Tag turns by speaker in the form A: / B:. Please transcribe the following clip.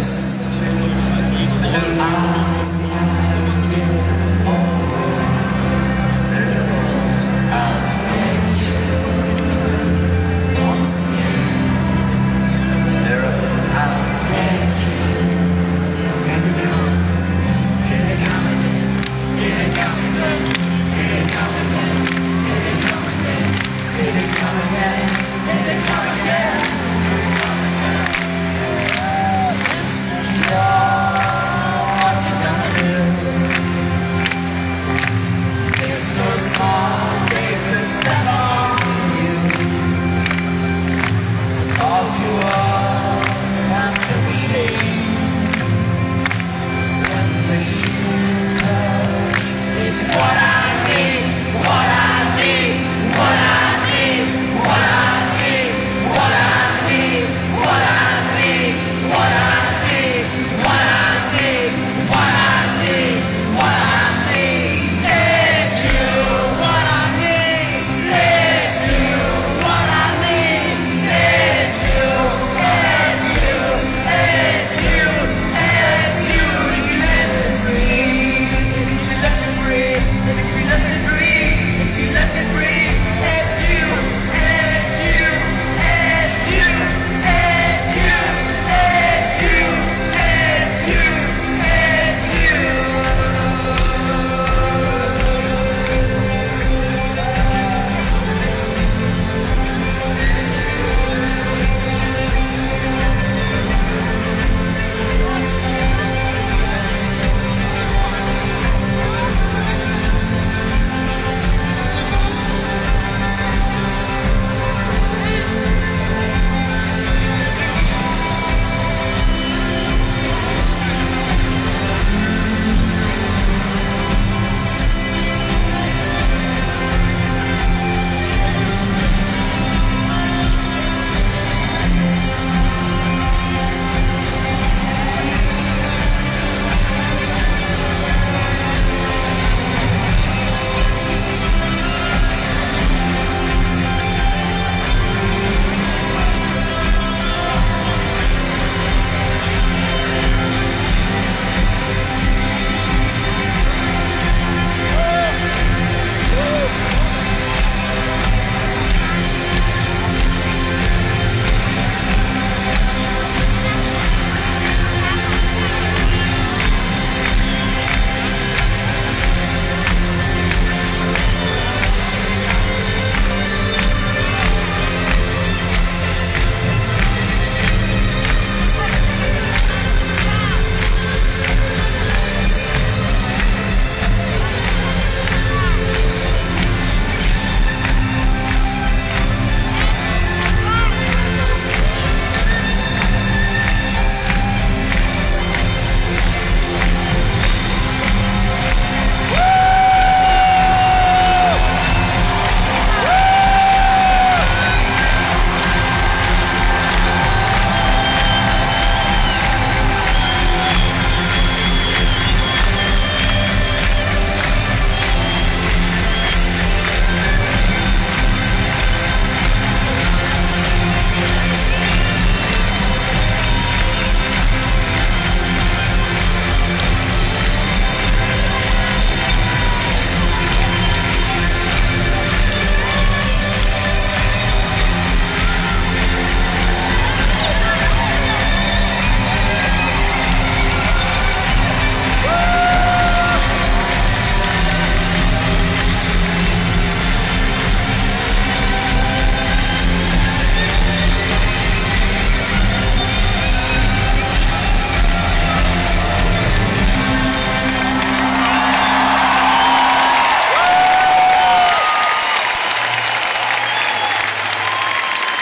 A: vezes.